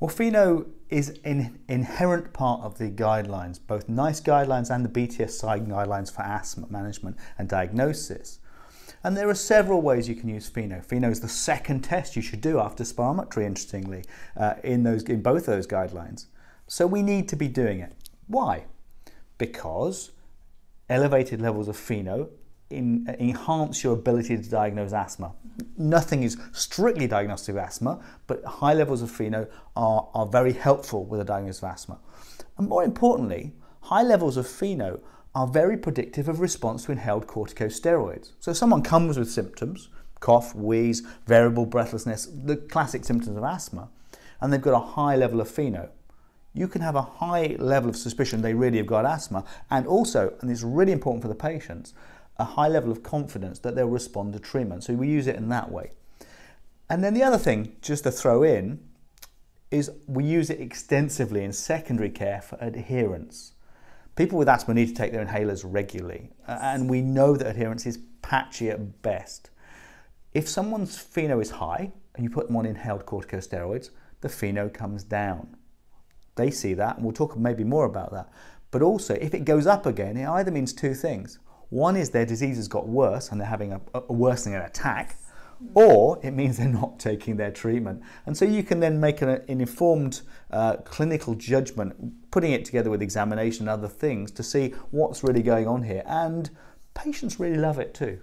Well, FeNO is an inherent part of the guidelines, both NICE guidelines and the BTS guidelines for asthma management and diagnosis. And there are several ways you can use FeNO. FeNO is the second test you should do after spirometry, interestingly, uh, in, those, in both those guidelines. So we need to be doing it. Why? Because elevated levels of FeNO in, enhance your ability to diagnose asthma. Nothing is strictly diagnostic of asthma, but high levels of FeNO are, are very helpful with a diagnosis of asthma. And more importantly, high levels of FeNO are very predictive of response to inhaled corticosteroids. So if someone comes with symptoms, cough, wheeze, variable breathlessness, the classic symptoms of asthma, and they've got a high level of FeNO, you can have a high level of suspicion they really have got asthma, and also, and it's really important for the patients, a high level of confidence that they'll respond to treatment. So we use it in that way. And then the other thing, just to throw in, is we use it extensively in secondary care for adherence. People with asthma need to take their inhalers regularly, and we know that adherence is patchy at best. If someone's FeNO is high and you put them on inhaled corticosteroids, the FeNO comes down. They see that, and we'll talk maybe more about that. But also, if it goes up again, it either means two things. One is their disease has got worse and they're having a, a worsening attack, or it means they're not taking their treatment. And so you can then make an, an informed uh, clinical judgment, putting it together with examination and other things to see what's really going on here. And patients really love it too.